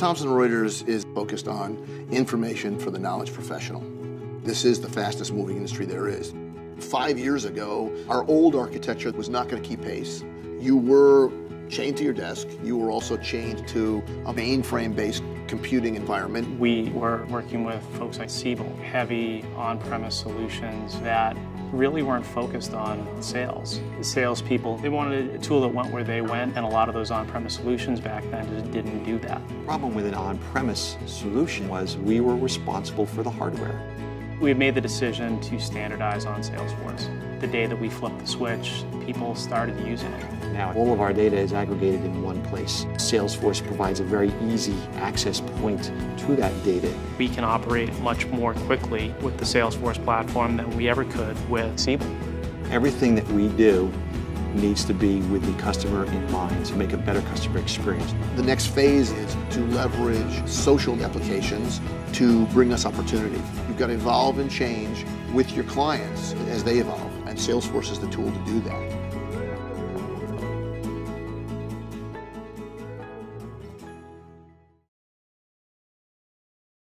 Thomson Reuters is focused on information for the knowledge professional. This is the fastest moving industry there is. Five years ago, our old architecture was not going to keep pace. You were chained to your desk. You were also chained to a mainframe-based computing environment. We were working with folks like Siebel, heavy on-premise solutions that really weren't focused on sales. The Salespeople, they wanted a tool that went where they went, and a lot of those on-premise solutions back then just didn't do that. The problem with an on-premise solution was we were responsible for the hardware. We made the decision to standardize on Salesforce. The day that we flipped the switch, people started using it. Now all of our data is aggregated in one place. Salesforce provides a very easy access point to that data. We can operate much more quickly with the Salesforce platform than we ever could with Siebel. Everything that we do needs to be with the customer in mind to make a better customer experience. The next phase is to leverage social applications to bring us opportunity. You've got to evolve and change with your clients as they evolve, and Salesforce is the tool to do that.